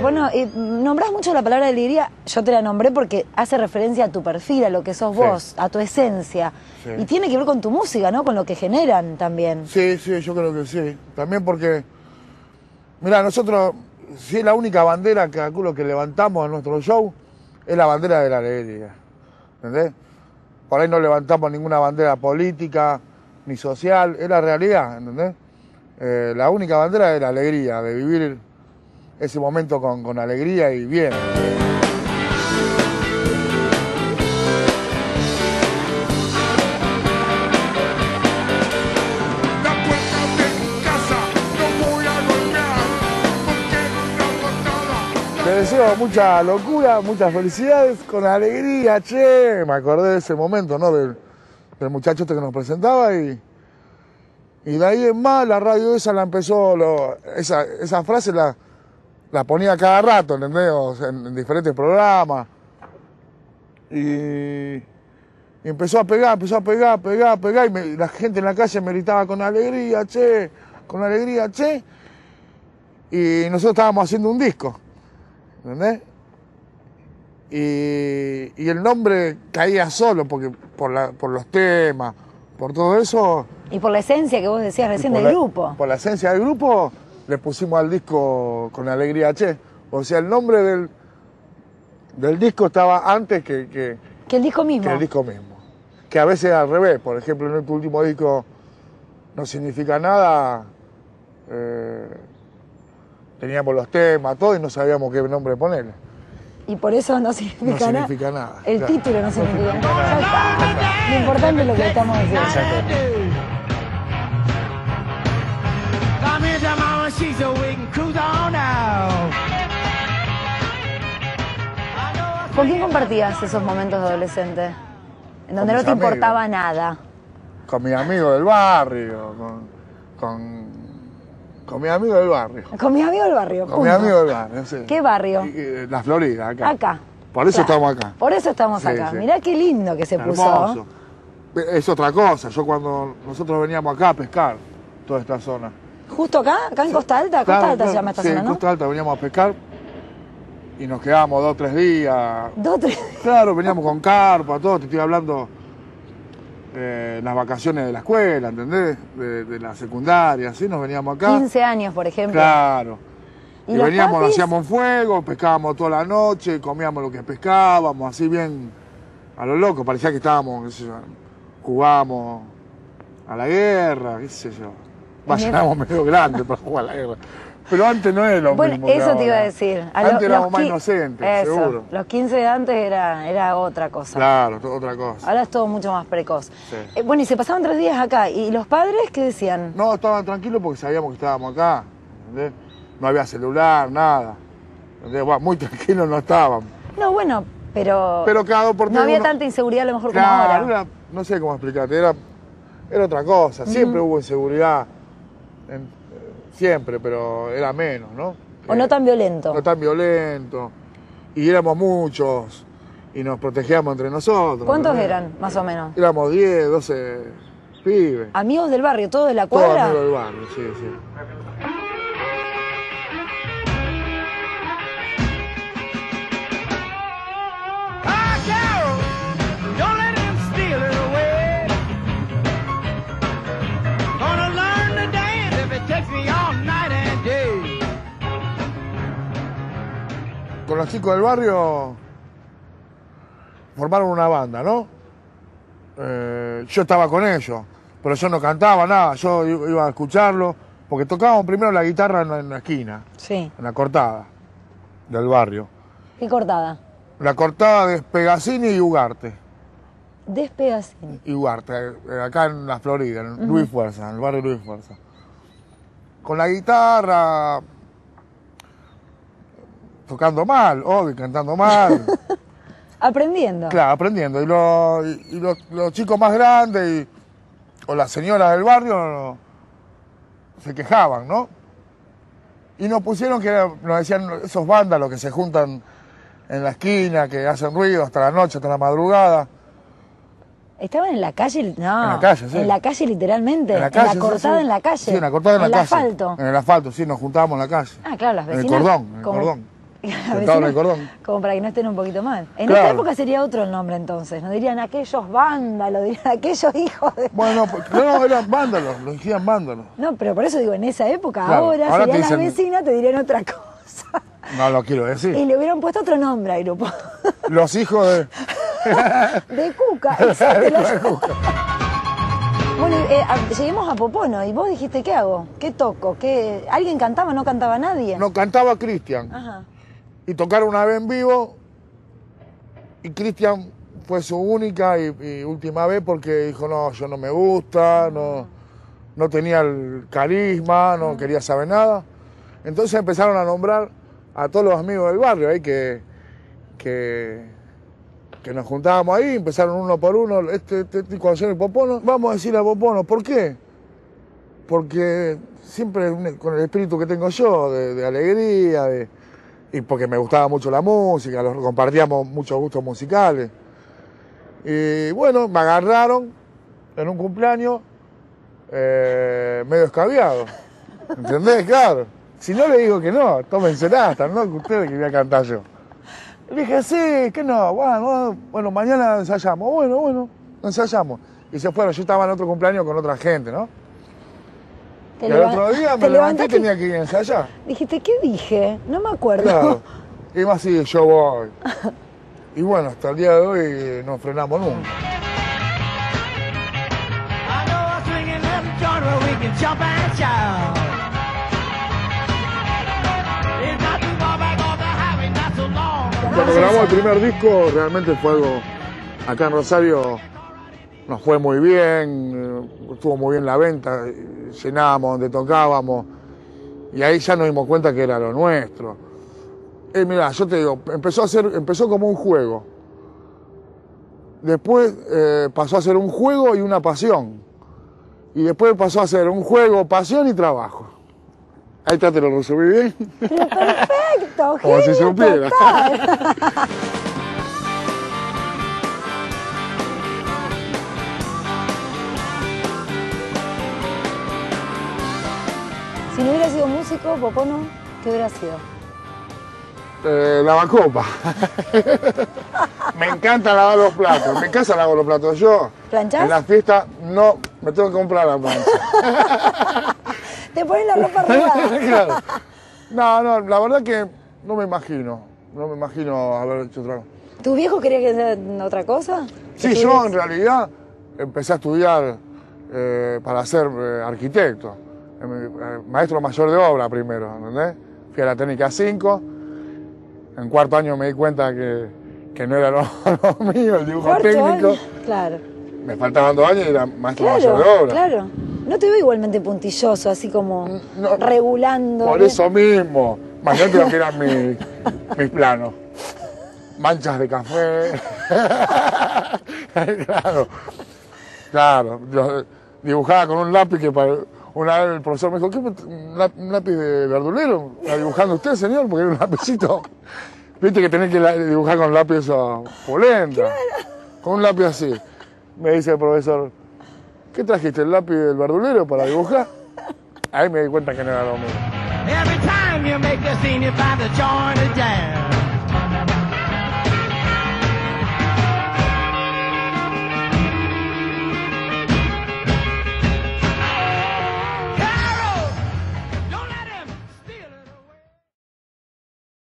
Bueno, eh, nombrás mucho la palabra alegría, yo te la nombré porque hace referencia a tu perfil, a lo que sos Sí. vos, a tu esencia. Sí. Y tiene que ver con tu música, ¿no? Con lo que generan también. Sí, sí, yo creo que sí. También porque, mira, nosotros, si es la única bandera que calculo que levantamos en nuestro show, es la bandera de la alegría. ¿Entendés? Por ahí no levantamos ninguna bandera política ni social, es la realidad, ¿entendés? Eh, la única bandera es la alegría, de vivir ese momento con, con alegría y bien. Le deseo mucha locura, muchas felicidades, con alegría, che. Me acordé de ese momento, ¿no? Del, del muchacho este que nos presentaba y, y de ahí en más la radio esa la empezó, lo- esa, esa frase la, la ponía cada rato, ¿entendés? O sea, en, en diferentes programas. Y, y empezó a pegar, empezó a pegar, pegar, pegar y me- la gente en la calle me gritaba con alegría, che, con alegría, che. Y nosotros estábamos haciendo un disco. ¿entendés? Y, y el nombre caía solo porque por, la- por los temas, por todo eso. Y por la esencia que vos decías recién del la- grupo. Por la esencia del grupo, le pusimos al disco con alegría che. O sea, el nombre del, del disco estaba antes que, que- Que el disco mismo. que el disco mismo. Que a veces al revés, por ejemplo, en tu último disco no significa nada. eh, teníamos los temas, todo y no sabíamos qué nombre ponerle. Y por eso no significa, No significa nada, El claro. título no significa nada. Lo importante es lo que estamos diciendo. She's so we can cruise on out. ¿Con quién compartías esos momentos de adolescente? En donde no te amigos. importaba nada. Con mis amigos del barrio, con, con, con mis amigos del barrio. Con mis amigos del barrio. Con mis amigos del barrio, sí. ¿Qué barrio? Y- y- La Florida, acá. Acá. Por eso Claro. estamos acá. Por eso estamos Sí, acá. sí. Mirá qué lindo que se puso. Es otra cosa. Yo cuando nosotros veníamos acá a pescar, toda esta zona. Justo acá, acá en Costa Alta. Costa Claro, Alta se llama esta sí, zona, en ¿no? Costa Alta veníamos a pescar y nos quedábamos dos o tres días. Dos, tres. Claro, veníamos con carpa, todo. Te estoy hablando eh, las vacaciones de la escuela, ¿entendés? De, de la secundaria, así nos veníamos acá. 15 años, por ejemplo. Claro. ¿Y veníamos, hacíamos fuego, pescábamos toda la noche, comíamos lo que pescábamos, así bien a lo loco. Parecía que estábamos, qué sé yo, jugábamos a la guerra, qué sé yo. Éramos medio grandes para jugar la guerra. Pero antes no era lo Bueno, mismo. que eso te iba a decir. A lo- Antes éramos más inocentes, Eso. seguro. Los 15 de antes era, era otra cosa. Claro, otra cosa. Ahora es todo mucho más precoz. Sí. Eh, bueno, y se pasaban tres días acá. ¿Y los padres qué decían? No, estaban tranquilos porque sabíamos que estábamos acá. ¿entendés? No había celular, nada. Bueno, muy tranquilos no estábamos. No, bueno, pero, Pero cada dos por no había uno- tanta inseguridad a lo mejor como Claro, ahora. era- no sé cómo explicarte, era, era otra cosa. Siempre hubo inseguridad, en- eh, siempre, pero era menos, ¿no? O no Eh, tan violento. no tan violento. Y éramos muchos y nos protegíamos entre nosotros. ¿Cuántos eran, más o menos? Éramos 10, 12 pibes. Amigos del barrio, todos de la Todos cuadra. amigos del barrio, sí, sí. Con los chicos del barrio formaron una banda, ¿no? Eh, yo estaba con ellos, pero yo no cantaba nada, yo iba a escucharlo, porque tocábamos primero la guitarra en la, en la esquina, Sí. en la cortada del barrio. ¿Qué cortada? La cortada de Pegasini y Ugarte. Despegacín. y Ugarte, eh, acá en la Florida, en Luis Fuerza, en el barrio Luis Fuerza. Con la guitarra, tocando mal, obvio, cantando mal. Aprendiendo. Claro, aprendiendo. Y, los, y- y los, los chicos más grandes y- o las señoras del barrio no- se quejaban, ¿no? Y nos pusieron que nos decían esos vándalos que se juntan en la esquina, que hacen ruido hasta la noche, hasta la madrugada. ¿Estaban en la calle? No. En la calle, sí. En la calle, literalmente. En la calle. sí, cortada sí. en la calle. Sí, en la cortada en la el calle. asfalto. En el asfalto, sí, nos juntábamos en la calle. Ah, claro, las En el vecinas. cordón, en el cordón. vecina- el cordón. Como para que no estén un poquito mal. En Claro. esta época sería otro el nombre entonces. No dirían aquellos vándalos, dirían aquellos hijos de. Bueno, no, no, eran vándalos, lo decían vándalos. No, pero por eso digo, en esa época, Claro, ahora, ahora las dicen- vecinas, te dirían otra cosa. No lo quiero Y decir. le hubieran puesto otro nombre al grupo. Los hijos de. De Cuca, exacto. lo- Bueno, y, eh, a- lleguemos a Popono y vos dijiste, ¿qué hago? ¿Qué toco? ¿Qué... ¿Alguien cantaba? ¿No cantaba nadie? No cantaba Cristian. Ajá. Y tocaron una vez en vivo. Y Cristian fue su única y, y última vez porque dijo: No, yo no me gusta, no, no tenía el carisma, no quería saber nada. Entonces empezaron a nombrar a todos los amigos del barrio ahí que, que, que nos juntábamos ahí, empezaron uno por uno, este, este, este, cuando el Popono, vamos a decir a Popono, ¿por qué? Porque siempre con el espíritu que tengo yo, de, de alegría, de, y porque me gustaba mucho la música, los, compartíamos muchos gustos musicales. Y bueno, me agarraron en un cumpleaños eh, medio escabiado. ¿Entendés? Claro. Si no le digo que no, tómense hasta, ¿no? Que ustedes querían cantar yo. Le dije, sí, que no, bueno, bueno, mañana ensayamos. Bueno, bueno, ensayamos. Y se fueron, yo estaba en otro cumpleaños con otra gente, ¿no? Te y al otro día te me levanté y tenía que ir a ensayar. Dijiste, ¿qué dije? No me acuerdo. Claro. Y más así, yo voy. Y bueno, hasta el día de hoy no frenamos nunca. Cuando grabamos el primer disco, realmente fue algo. Acá en Rosario nos fue muy bien, eh, estuvo muy bien la venta, llenábamos donde tocábamos. Y ahí ya nos dimos cuenta que era lo nuestro. Eh, mirá, yo te digo, empezó, a ser, empezó como un juego. Después eh, pasó a ser un juego y una pasión. Y después pasó a ser un juego, pasión y trabajo. Ahí está, te lo resumí bien. Perfecto, Como si genio supiera. Si no hubiera sido músico, Popono, ¿qué hubiera sido? Eh, lavacopa. me encanta lavar los platos. Mi casa lavo los platos yo. ¿Planchás? En las fiestas no, me tengo que comprar la plancha. Te pones la ropa arrugada. Claro. No, no, la verdad que no me imagino. No me imagino haber hecho otra cosa. ¿Tu viejo quería que sea otra cosa? Sí, ¿Que yo en realidad empecé a estudiar eh, para ser eh, arquitecto. Maestro mayor de obra primero, ¿entendés? Fui a la técnica 5. En cuarto año me di cuenta que, que no era lo, lo mío, el dibujo Cuarto técnico. año. Claro. Me faltaban dos años y era maestro mayor de obra. claro. No te veo igualmente puntilloso, así como No, regulando. Por eso mismo. Imagínate lo que eran mis, mis planos. Manchas de café. claro. Claro. Yo dibujaba con un lápiz que para- una vez el profesor me dijo, ¿qué un lá- un lápiz de verdulero? ¿Está dibujando usted, señor? Porque era un lapicito. Viste que tenés que dibujar con lápiz a polenta. Con un lápiz así. Me dice el profesor, ¿qué trajiste? ¿El lápiz del verdulero para dibujar? Ahí me di cuenta que no era lo mío.